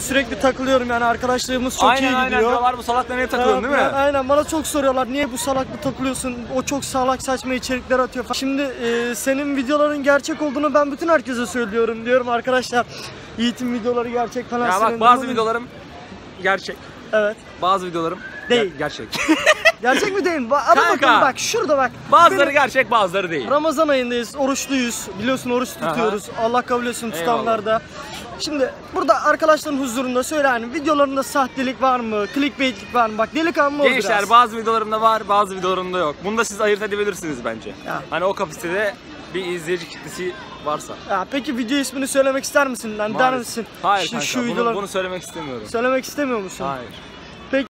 Sürekli takılıyorum yani arkadaşlığımız çok aynen iyi aynen gidiyor. diyorlar bu salakla niye takılıyorsun değil mi? Ha, Aynen bana çok soruyorlar niye bu salaklı takılıyorsun o çok salak saçma içerikler atıyor falan. Şimdi e, senin videoların gerçek olduğunu ben bütün herkese söylüyorum diyorum arkadaşlar. Yiğit'in videoları gerçek falan. Ya bak bazı videolarım gerçek. Evet. Bazı videolarım Değil. ger- gerçek. Gerçek mi değil mi? Ama Kanka. bakın bak şurada bak. Bazıları Benim- gerçek bazıları değil. Ramazan ayındayız, oruçluyuz. Biliyorsun oruç tutuyoruz. Allah kabul etsin tutanlar da. Şimdi burada arkadaşların huzurunda söyle hani videolarında sahtelik var mı? Clickbaitlik var mı? Bak delikanlı ol Gençler biraz. bazı videolarımda var bazı videolarımda yok. Bunu da siz ayırt edebilirsiniz bence. Ya. Hani o kapasitede bir izleyici kitlesi varsa. Ya peki video ismini söylemek ister misin? Lan der misin? Hayır şu, kanka şu bunu, videolar bunu söylemek istemiyorum. söylemek istemiyor musun? Hayır.